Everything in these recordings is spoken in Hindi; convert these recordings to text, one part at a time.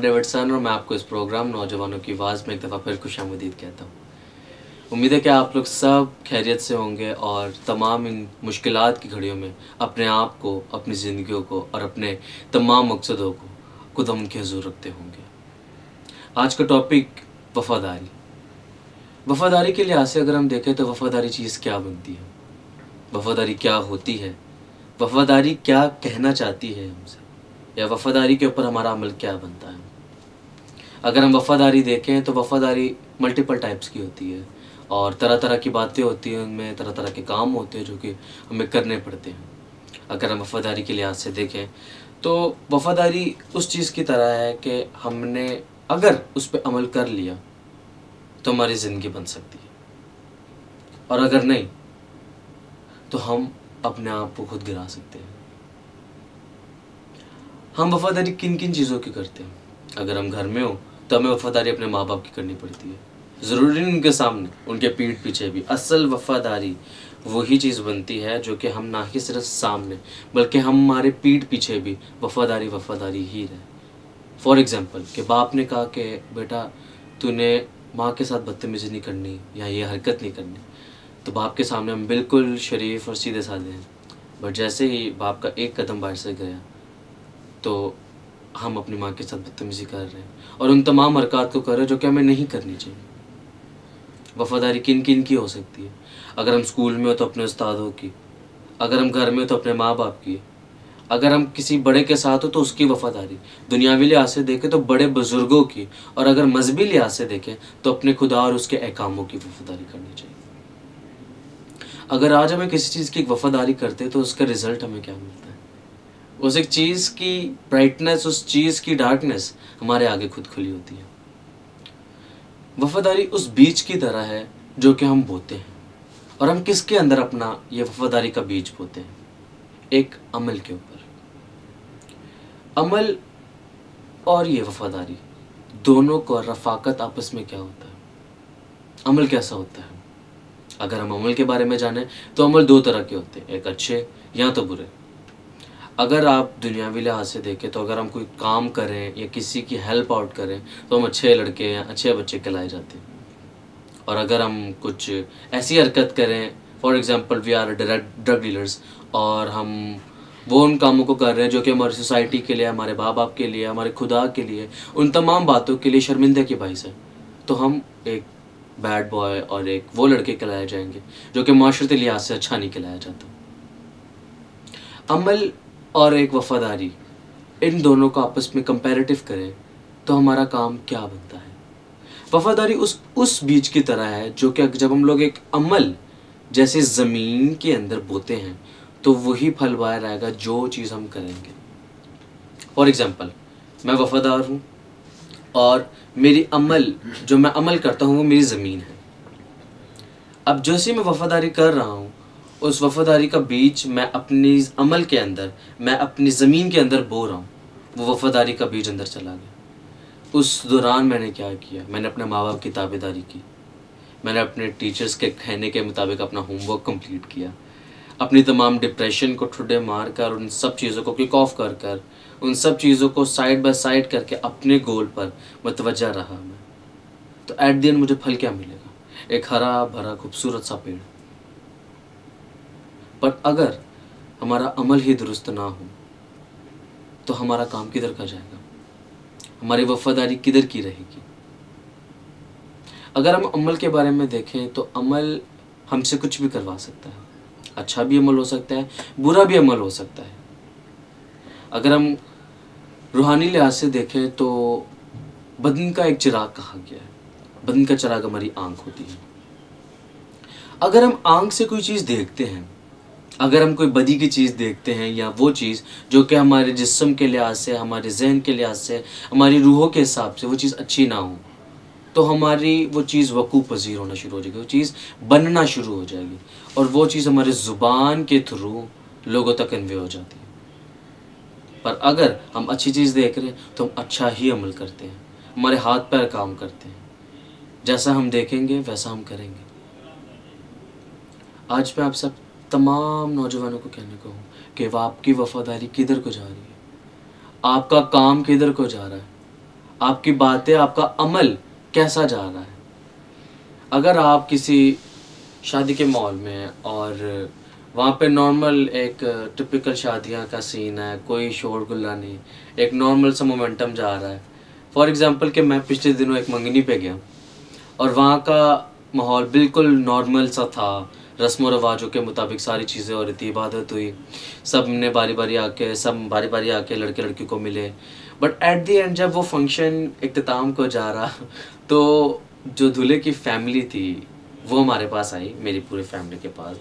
डेविडसन और मैं आपको इस प्रोग्राम नौजवानों की आवाज़ में एक दफ़ा फिर खुश आमदीद कहता हूँ। उम्मीद है कि आप लोग सब खैरियत से होंगे और तमाम इन मुश्किल की घड़ियों में अपने आप को, अपनी ज़िंदगियों को और अपने तमाम मकसदों को खुदम के हजूर रखते होंगे। आज का टॉपिक वफ़ादारी। वफ़ादारी के लिहाज से अगर हम देखें तो वफ़ादारी चीज़ क्या बनती है? वफ़ादारी क्या होती है? वफ़ादारी क्या कहना चाहती है हमसे? या वफ़ादारी के ऊपर हमारा अमल क्या बनता है? अगर हम वफ़ादारी देखें तो वफ़ादारी मल्टीपल टाइप्स की होती है। और तरह तरह की बातें होती हैं, उनमें तरह तरह के काम होते हैं जो कि हमें करने पड़ते हैं। अगर हम वफ़ादारी के लिहाज से देखें तो वफ़ादारी उस चीज़ की तरह है कि हमने, अगर उस पर अमल कर लिया तो हमारी ज़िंदगी बन सकती है। और अगर नहीं तो हम अपने आप को खुद गिरा सकते हैं। हम वफादारी किन किन चीज़ों की करते हैं? अगर हम घर में हो तो हमें वफादारी अपने माँ बाप की करनी पड़ती है। ज़रूरी नहीं उनके सामने, उनके पीठ पीछे भी। असल वफादारी वही चीज़ बनती है जो कि हम ना ही सिर्फ़ सामने, बल्कि हमारे पीठ पीछे भी वफादारी वफादारी ही रहे। फॉर एग्ज़ाम्पल कि बाप ने कहा कि, बेटा, तूने माँ के साथ बदतमीज़ी नहीं करनी या ये हरकत नहीं करनी। तो बाप के सामने हम बिल्कुल शरीफ और सीधे साधे हैं। बट जैसे ही बाप का एक कदम बाहर से गया तो हम अपनी माँ के साथ बदतमीज़ी कर रहे हैं और उन तमाम हरकत को कर रहे हैं जो कि हमें नहीं करनी चाहिए। वफ़ादारी किन किन की हो सकती है? अगर हम स्कूल में हो तो अपने उस्तादों की, अगर हम घर में हो तो अपने माँ बाप की। अगर हम किसी बड़े के साथ हो तो उसकी वफ़ादारी। दुनियावी लिहाज से देखें तो बड़े बुज़ुर्गों की और अगर मजहबी लिहाज से देखें तो अपने खुदा और उसके अहकामों की वफ़ादारी करनी चाहिए। अगर आज हमें किसी चीज़ की वफ़ादारी करते तो उसका रिज़ल्ट हमें क्या मिलता है? उस एक चीज़ की ब्राइटनेस उस चीज़ की डार्कनेस हमारे आगे खुद खुली होती है। वफादारी उस बीज की तरह है जो कि हम बोते हैं। और हम किसके अंदर अपना ये वफादारी का बीज बोते हैं? एक अमल के ऊपर। अमल और ये वफादारी, दोनों को रफाकत आपस में क्या होता है? अमल कैसा होता है? अगर हम अमल के बारे में जानें तो अमल दो तरह के होते हैं, एक अच्छे या तो बुरे। अगर आप दुनियावी लिहाज से देखें तो अगर हम कोई काम करें या किसी की हेल्प आउट करें तो हम अच्छे लड़के या अच्छे बच्चे कहलाए जाते हैं। और अगर हम कुछ ऐसी हरकत करें for example we are drug dealers और हम वो उन कामों को कर रहे हैं जो कि हमारी सोसाइटी के लिए, हमारे माँ बाप के लिए, हमारे खुदा के लिए, उन तमाम बातों के लिए शर्मिंदा के बाइस है। तो हम एक बैड बॉय और एक वो लड़के कहलाए जाएँगे, जो कि माशरती लिहाज से अच्छा नहीं कहलाया जाता। अमल और एक वफादारी। इन दोनों को आपस में कंपैरेटिव करें तो हमारा काम क्या बनता है? वफादारी उस उस बीज की तरह है, जो कि जब हम लोग एक अमल जैसे ज़मीन के अंदर बोते हैं तो वही फल बाहर आएगा जो चीज़ हम करेंगे। फॉर एग्ज़ाम्पल मैं वफादार हूँ, और मेरी अमल, जो मैं अमल करता हूँ, वो मेरी ज़मीन है। अब जैसे मैं वफादारी कर रहा हूँ उस वफादारी का बीज मैं अपनी अमल के अंदर, मैं अपनी ज़मीन के अंदर बो रहा हूँ। वो वफादारी का बीज अंदर चला गया। उस दौरान मैंने क्या किया? मैंने अपने माँ बाप की ताबेदारी की। मैंने अपने टीचर्स के कहने के मुताबिक अपना होमवर्क कंप्लीट किया। अपनी तमाम डिप्रेशन को ठुडे मार कर उन सब चीज़ों को किक ऑफ़ कर कर, उन सब चीज़ों को साइड बाय साइड करके अपने गोल पर मतवजा रहा मैं। तो एट द एंड मुझे फल क्या मिलेगा? एक हरा भरा खूबसूरत सा पेड़। पर अगर हमारा अमल ही दुरुस्त ना हो तो हमारा काम किधर का जाएगा? हमारी वफादारी किधर की रहेगी? अगर हम अमल के बारे में देखें तो अमल हमसे कुछ भी करवा सकता है। अच्छा भी अमल हो सकता है, बुरा भी अमल हो सकता है। अगर हम रूहानी लिहाज से देखें तो बदन का एक चिराग कहा गया है। बदन का चिराग हमारी आँख होती है। अगर हम आँख से कोई चीज़ देखते हैं अगर हम कोई बदी की चीज़ देखते हैं या वो चीज़ जो कि हमारे जिस्म के लिहाज से, हमारे जहन के लिहाज से, हमारी रूहों के हिसाब से वो चीज़ अच्छी ना हो तो हमारी वो चीज़ वकू पजीर होना शुरू हो जाएगी, वो चीज़ बनना शुरू हो जाएगी और वो चीज़ हमारे ज़ुबान के थ्रू लोगों तक कन्वे हो जाती है। पर अगर हम अच्छी चीज़ देख रहे हैं तो हम अच्छा ही अमल करते हैं, हमारे हाथ पैर काम करते हैं, जैसा हम देखेंगे, वैसा हम करेंगे। आज मैं आप सब तमाम नौजवानों को कहने को हूँ कि वह आपकी वफादारी किधर को जा रही है? आपका काम किधर को जा रहा है? आपकी बातें, आपका अमल कैसा जा रहा है? अगर आप किसी शादी के मॉल में और वहाँ पे नॉर्मल एक टिपिकल शादियाँ का सीन है, कोई शोर गुल्ला नहीं, एक नॉर्मल सा मोमेंटम जा रहा है। फॉर एग्ज़ाम्पल कि मैं पिछले दिनों एक मंगनी पे गया और वहाँ का माहौल बिल्कुल नॉर्मल सा था रस्म रवाजों के मुताबिक सारी चीज़ें हो रही थी इबादत हुई। सबने बारी बारी आके, सब बारी बारी आके लड़के लड़की को मिले। बट एट दी एंड जब वो फ़ंक्शन इख्ताम को जा रहा तो जो दूल्हे की फैमिली थी, वो हमारे पास आई, मेरी पूरी फैमिली के पास।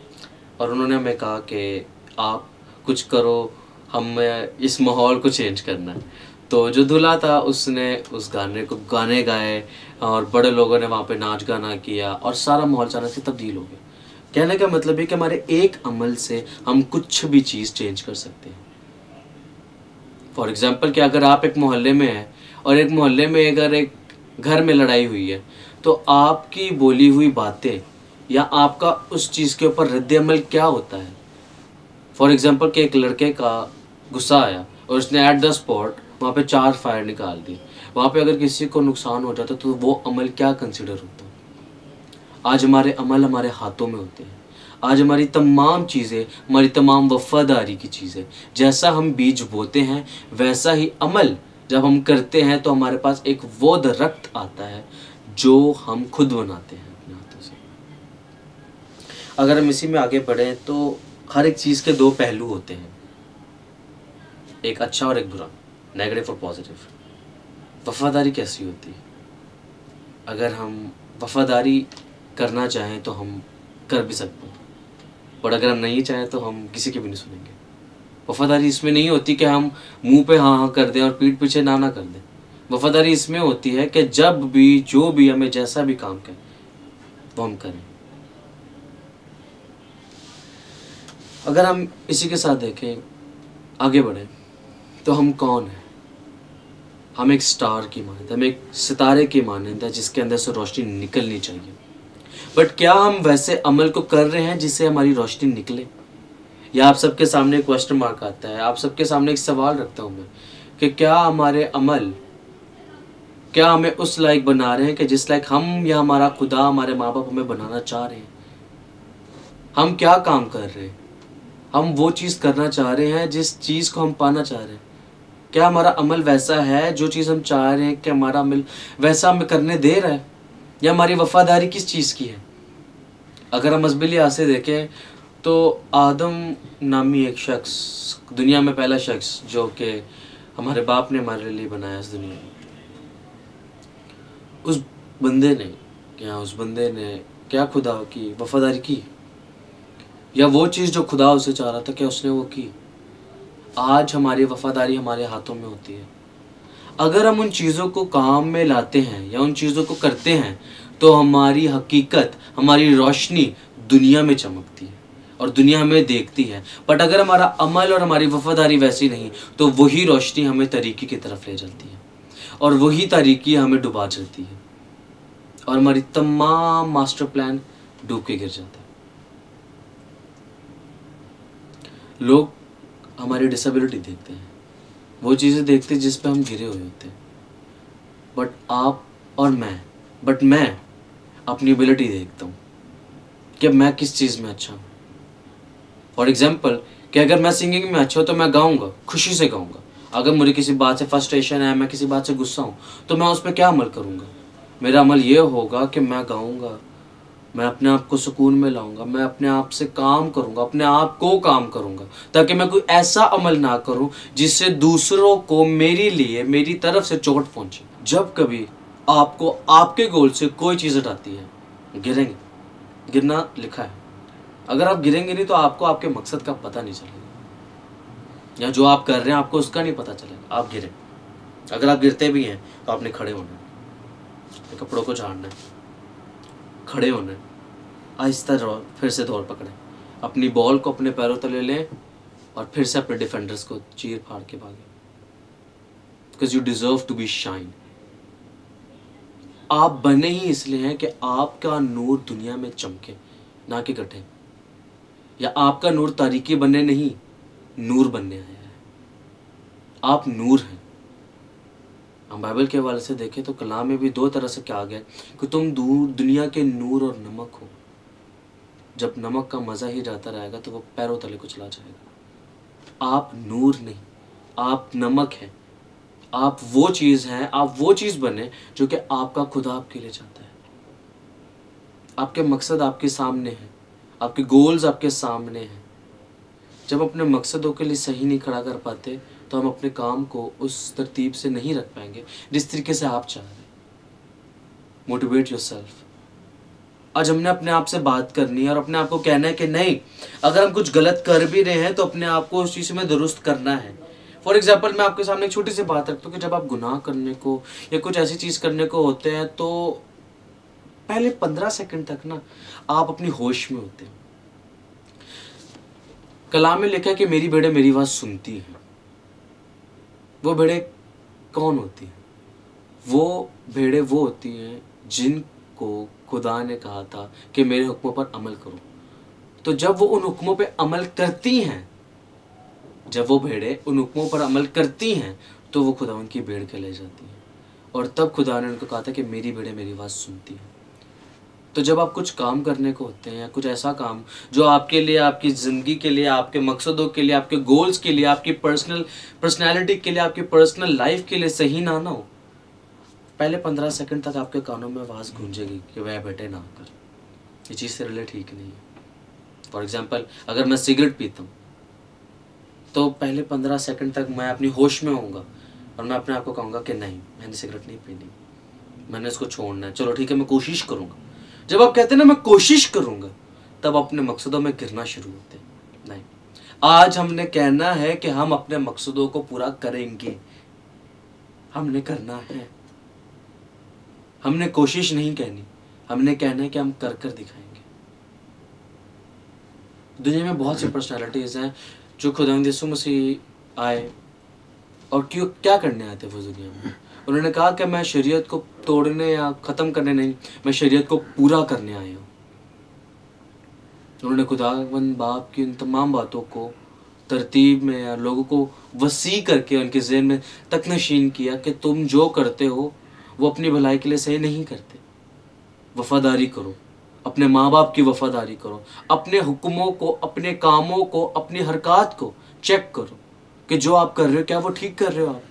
और उन्होंने हमें कहा कि आप कुछ करो, हम, इस माहौल को चेंज करना है। तो जो दूल्हा था, उसने उस गाने को, गाने गाए और बड़े लोगों ने वहाँ पे नाच गाना किया और सारा माहौल अचानक से तब्दील हो गया। कहने का मतलब है कि हमारे एक अमल से हम कुछ भी चीज़ चेंज कर सकते हैं। फॉर एग्ज़ाम्पल कि अगर आप एक मोहल्ले में हैं और एक मोहल्ले में अगर एक घर में लड़ाई हुई है तो आपकी बोली हुई बातें या आपका उस चीज़ के ऊपर रद्द अमल क्या होता है? फॉर एग्ज़ाम्पल कि एक लड़के का गुस्सा आया और उसने एट द स्पॉट वहाँ पे चार फायर निकाल दी वहाँ पे अगर किसी को नुकसान हो जाता तो वो अमल क्या कंसिडर होता आज हमारे अमल हमारे हाथों में होते हैं। आज हमारी तमाम चीज़ें, हमारी तमाम वफादारी की चीज़ें, जैसा हम बीज बोते हैं, वैसा ही अमल जब हम करते हैं तो हमारे पास एक वो दरख्त आता है, जो हम खुद बनाते हैं अपने हाथों से। अगर हम इसी में आगे बढ़ें तो हर एक चीज़ के दो पहलू होते हैं। एक अच्छा और एक बुरा नेगेटिव और पॉजिटिव वफादारी कैसी होती है? अगर हम वफादारी करना चाहें तो हम कर भी सकते हैं। और अगर हम नहीं चाहें तो हम किसी की भी नहीं सुनेंगे। वफादारी इसमें नहीं होती कि हम मुँह पे हाँ हाँ कर दें और पीठ पीछे ना ना कर दें। वफादारी इसमें होती है कि जब भी, जो भी हमें जैसा भी काम करें, वो हम करें। अगर हम इसी के साथ देखें, आगे बढ़ें तो हम कौन हैं? हम एक स्टार की मानते हम एक सितारे की मानते हैं जिसके अंदर से रोशनी निकलनी चाहिए। बट क्या हम वैसे अमल को कर रहे हैं जिससे हमारी रोशनी निकले? या आप सबके सामने क्वेश्चन मार्क आता है? आप सबके सामने एक सवाल रखता हूँ मैं कि क्या हमारे अमल, क्या हमें उस लायक बना रहे हैं कि जिस लायक हम या हमारा खुदा, हमारे माँ बाप हमें बनाना चाह रहे हैं? हम क्या काम कर रहे हैं? हम वो चीज़ करना चाह रहे हैं जिस चीज़ को हम पाना चाह रहे हैं। क्या हमारा अमल वैसा है जो चीज़ हम चाह रहे हैं कि हमारा अमल वैसा हमें करने दे रहा है? या हमारी वफादारी किस चीज़ की है? अगर हम मजबी लिहाज से देखें तो आदम नामी एक शख्स, दुनिया में पहला शख्स जो कि हमारे बाप ने हमारे लिए बनाया इस दुनिया में। उस बंदे ने क्या उस बंदे ने क्या खुदा की, वफादारी की? या वो चीज़ जो खुदा उसे चाह रहा था क्या उसने वो की? आज हमारी वफादारी हमारे हाथों में होती है। अगर हम उन चीज़ों को काम में लाते हैं, या उन चीज़ों को करते हैं तो हमारी हकीकत, हमारी रोशनी दुनिया में चमकती है और दुनिया हमें देखती है। बट अगर हमारा अमल और हमारी वफादारी वैसी नहीं तो वही रोशनी हमें तरीकी की तरफ़ ले जाती है और वही तरीकी हमें डुबा जाती है और हमारी तमाम मास्टर प्लान डूब के गिर जाता है। लोग हमारी डिसेबिलिटी देखते हैं। वो चीज़ें देखते हैं जिस पे हम गिरे हुए होते हैं। बट आप और मैं बट मैं अपनी एबिलिटी देखता हूँ कि मैं किस चीज़ में अच्छा हूँ। फॉर एग्ज़ाम्पल कि अगर मैं सिंगिंग में अच्छा हूँ तो मैं गाऊँगा, खुशी से गाऊँगा। अगर मुझे किसी बात से फ्रस्ट्रेशन है, मैं किसी बात से गुस्सा हूँ तो मैं उस पर क्या अमल करूँगा? मेरा अमल ये होगा कि मैं गाऊँगा, मैं अपने आप को सुकून में लाऊँगा, मैं अपने आप से काम करूँगा, अपने आप को काम करूँगा, ताकि मैं कोई ऐसा अमल ना करूँ जिससे दूसरों को मेरे लिए, मेरी तरफ़ से चोट पहुँचे। जब कभी आपको आपके गोल से कोई चीज़ हटाती है। गिरेंगे। गिरना लिखा है। अगर आप गिरेंगे नहीं तो आपको आपके मकसद का पता नहीं चलेगा। या जो आप कर रहे हैं, आपको उसका नहीं पता चलेगा। आप गिरे। अगर आप गिरते भी हैं तो आपने खड़े होना कपड़ों को झाड़ना खड़े होना आहिस्ता फिर से दौड़ पकड़े। अपनी बॉल को अपने पैरों तले लें और फिर से अपने डिफेंडर्स को चीर फाड़ के भागें। Because you deserve to be shine आप बने ही इसलिए हैं कि आपका नूर दुनिया में चमके, ना कि गठे या आपका नूर तारीकी बनने नहीं, नूर बनने आया है। आप नूर हैं। हम बाइबल के हवाले से देखें तो कलाम में भी दो तरह से क्या आ गया कि तुम दूर, दुनिया के नूर और नमक हो। जब नमक का मज़ा ही जाता रहेगा तो वो पैरों तले को चला जाएगा। आप नूर नहीं, आप नमक हैं। आप वो चीज़ हैं, आप वो चीज़ बने जो कि आपका खुदा आपके लिए चाहता है। आपके मकसद आपके सामने हैं, आपके गोल्स आपके सामने हैं। जब अपने मकसदों के लिए सही नहीं खड़ा कर पाते तो हम अपने काम को उस तरतीब से नहीं रख पाएँगे जिस तरीके से आप चाह रहे मोटिवेट योर सेल्फ आज हमने अपने आप से बात करनी है और अपने आप को कहना है कि नहीं, अगर हम कुछ गलत कर भी रहे हैं तो अपने आप को उस चीज़ में दुरुस्त करना है। फॉर एग्ज़ाम्पल मैं आपके सामने एक छोटी सी बात रखता हूँ कि जब आप गुनाह करने को या कुछ ऐसी चीज़ करने को होते हैं तो पहले पंद्रह सेकंड तक ना आप अपनी होश में होते हैं। कलाम में लिखा है कि मेरी बेड़े मेरी आवाज़ सुनती हैं। वो भेड़े कौन होती हैं? वो भेड़े वो होती हैं जिनको खुदा ने कहा था कि मेरे हुक्मों पर अमल करो। तो जब वो उन हुक्मों पर अमल करती हैं जब वो भेड़े उन हुक्मों पर अमल करती हैं तो वो खुदा उनकी भेड़ के ले जाती हैं। और तब खुदा ने उनको कहा था कि मेरी भेड़े मेरी आवाज़ सुनती हैं। तो जब आप कुछ काम करने को होते हैं या कुछ ऐसा काम जो आपके लिए, आपकी ज़िंदगी के लिए, आपके मकसदों के लिए, आपके गोल्स के लिए, आपकी पर्सनल पर्सनैलिटी के लिए, आपकी पर्सनल लाइफ के लिए सही ना ना हो, पहले पंद्रह सेकंड तक आपके कानों में आवाज़ गूंजेगी कि वह बेटे ना कर ये चीज़ से रिले ठीक नहीं है। फॉर एग्ज़ाम्पल अगर मैं सिगरेट पीता हूँ तो पहले पंद्रह सेकंड तक मैं अपनी होश में होऊँगा और मैं अपने आप को कहूँगा कि नहीं, मैंने सिगरेट नहीं पीनी। मैंने इसको छोड़ना है। चलो ठीक है, मैं कोशिश करूँगा। जब आप कहते हैं ना, मैं कोशिश करूँगा, तब अपने मकसदों में गिरना शुरू होते हैं। नहीं। आज हमने कहना है कि हम अपने मकसदों को पूरा करेंगे। हमने करना है। हमने कोशिश नहीं कहनी हमने कहना है कि हम कर कर दिखाएँगे। दुनिया में बहुत सी पर्सनालिटीज हैं। जो खुदा यसु मसीह आए और क्यों, क्या करने आए थे वो दुनिया में? उन्होंने कहा कि मैं शरीयत को तोड़ने या ख़त्म करने नहीं, मैं शरीयत को पूरा करने आया हूँ। उन्होंने खुदावन बाप की उन तमाम बातों को तरतीब में या लोगों को वसी करके उनके जहन में तक नशीन किया कि तुम जो करते हो, वो अपनी भलाई के लिए सही नहीं करते। वफादारी करो। अपने माँ बाप की वफादारी करो। अपने हुक्मों को, अपने कामों को, अपनी हरकत को चेक करो कि जो आप कर रहे हो, क्या वो ठीक कर रहे हो आप?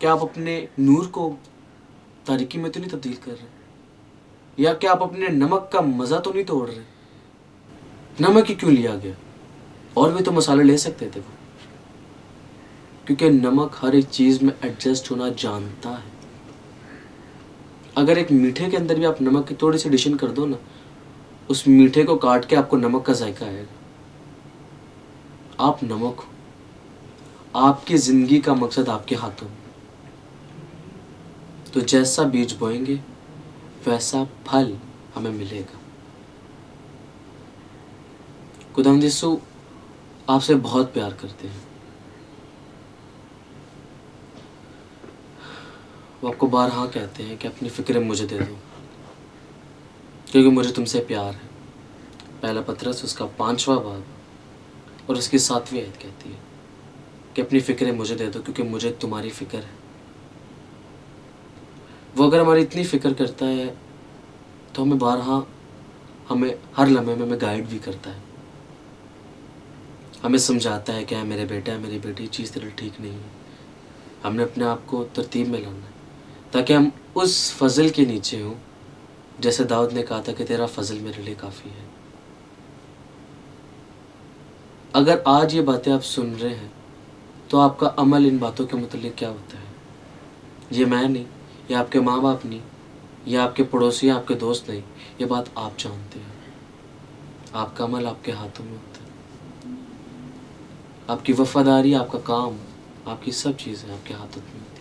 क्या आप अपने नूर को तारीकी में तो नहीं तब्दील कर रहे या क्या आप अपने नमक का मज़ा तो नहीं तोड़ रहे? नमक ही क्यों लिया गया? और भी तो मसाले ले सकते थे वो। क्योंकि नमक हर एक चीज़ में एडजस्ट होना जानता है। अगर एक मीठे के अंदर भी आप नमक की थोड़ी सी डिशन कर दो ना, उस मीठे को काट के आपको नमक का जायका आएगा। आप नमक आपकी ज़िंदगी का मकसद आपके हाथों में। तो जैसा बीज बोएँगे, वैसा फल हमें मिलेगा। खुदाम यीशु आपसे बहुत प्यार करते हैं। वो आपको बारहा कहते हैं कि अपनी फ़िक्र मुझे दे दो, क्योंकि मुझे तुमसे प्यार है। पहला पत्रस, उसका पांचवा भाग और उसकी सातवीं आयत कहती है कि अपनी फिक्रें मुझे दे दो, क्योंकि मुझे तुम्हारी फ़िक्र है। वो अगर हमारी इतनी फ़िक्र करता है तो हमें बारहा, हमें हर लम्हे में हमें गाइड भी करता है। हमें समझाता है क्या मेरे बेटा है मेरी बेटी, चीज़ तेरे ठीक नहीं है। हमने अपने आप को तरतीब में लाना है। ताकि हम उस फजल के नीचे हों। जैसे दाऊद ने कहा था कि तेरा फजल मेरे लिए काफ़ी है। अगर आज ये बातें आप सुन रहे हैं तो आपका अमल इन बातों के मतलब क्या होता है? ये मैं नहीं, या आपके माँ बाप नहीं, या आपके पड़ोसी या आपके दोस्त नहीं, ये बात आप जानते हैं। आपका अमल आपके हाथों में होता है। आपकी वफादारी, आपका काम, आपकी सब चीज़ें आपके हाथों में होती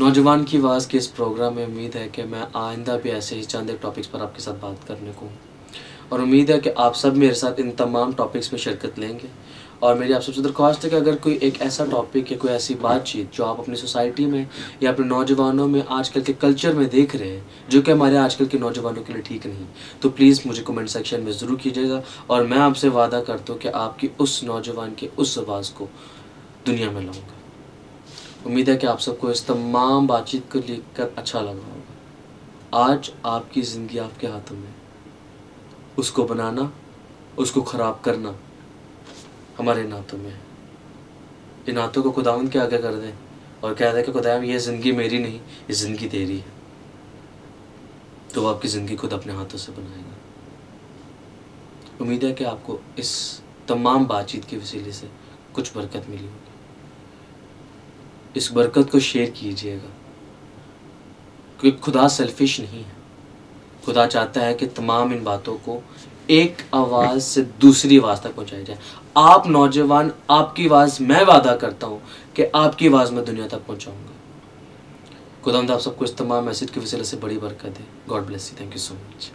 नौजवान की आवाज़ के इस प्रोग्राम में उम्मीद है कि मैं आइंदा भी ऐसे ही चंद टॉपिक्स पर आपके साथ बात करने को और उम्मीद है कि आप सब मेरे साथ इन तमाम टॉपिक्स में शिरकत लेंगे। और मेरी आप सबसे दरख्वास्त है कि अगर कोई एक ऐसा टॉपिक या कोई ऐसी बातचीत जो आप अपनी सोसाइटी में या अपने नौजवानों में आजकल के कल्चर में देख रहे हैं, जो कि हमारे आजकल के नौजवानों के लिए ठीक नहीं तो प्लीज़ मुझे कमेंट सेक्शन में ज़रूर कीजिएगा। और मैं आपसे वादा करता हूँ कि आपकी उस नौजवान के उस आवाज़ को दुनिया में लाऊँगा। उम्मीद है कि आप सबको इस तमाम बातचीत को लेकर अच्छा लगा होगा। आज आपकी ज़िंदगी आपके हाथों में उसको बनाना, उसको ख़राब करना हमारे नातों में है। इन नातों को खुदावन के आगे कर दें? और कह दें कि खुदाम ये ज़िंदगी मेरी नहीं, ये ज़िंदगी तेरी है। तो आपकी ज़िंदगी खुद अपने हाथों से बनाएगा। उम्मीद है कि आपको इस तमाम बातचीत के वसीले से कुछ बरकत मिली होगी इस बरकत को शेयर कीजिएगा। क्योंकि खुदा सेल्फिश नहीं है। खुदा चाहता है कि तमाम इन बातों को एक आवाज़ से दूसरी आवाज़ तक पहुंचाई जाए। आप नौजवान, आपकी आवाज़ मैं वादा करता हूँ कि आपकी आवाज़ मैं दुनिया तक पहुंचाऊँगा। खुदा आप सबको इस तमाम मैसेज के वसीले से बड़ी बरकत है God bless you thank you so much